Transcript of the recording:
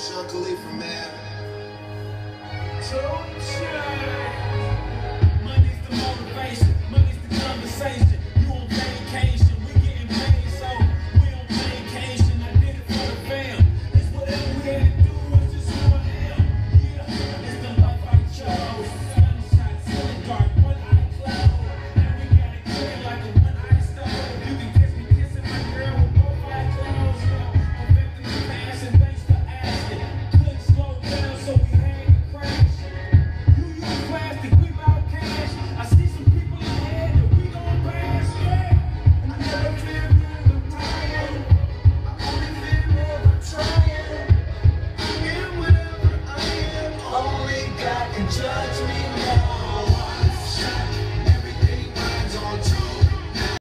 Sean Khalifa, man. touch me.